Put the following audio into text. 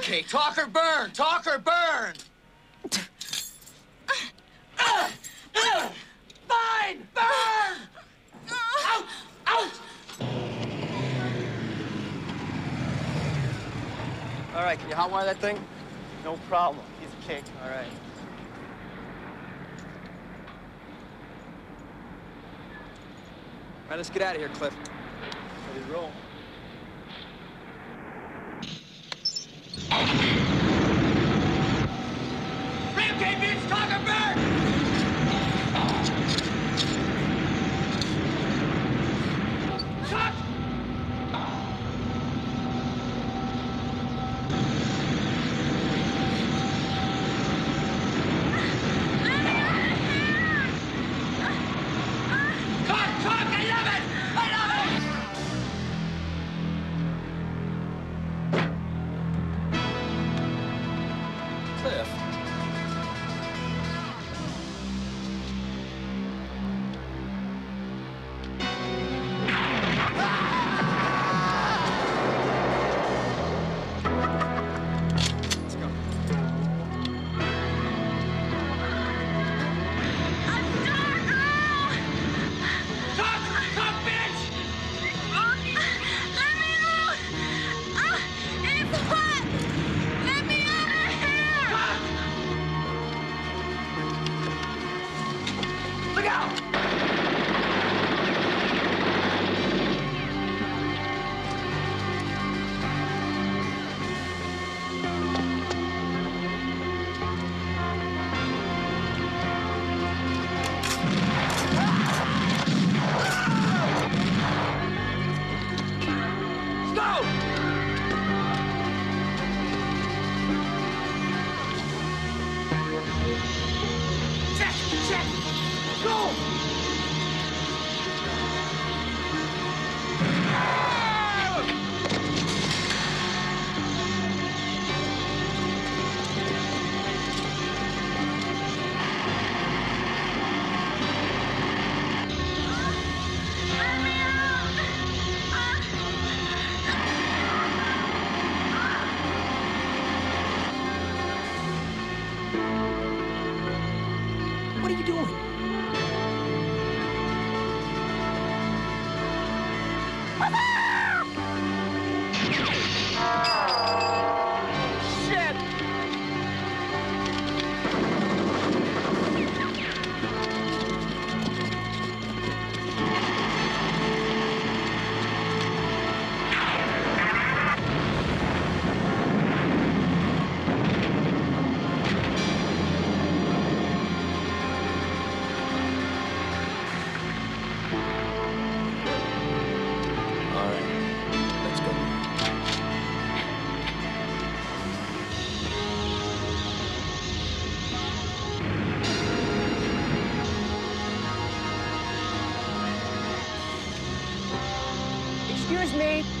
Okay, talk or burn. Talk or burn. Fine, burn. Out, out. All right, can you hotwire that thing? No problem. He's a cake. All right. All right, let's get out of here, Cliff. Ready to roll. Ramsay Check, check! What are you doing? 爸爸 Excuse me.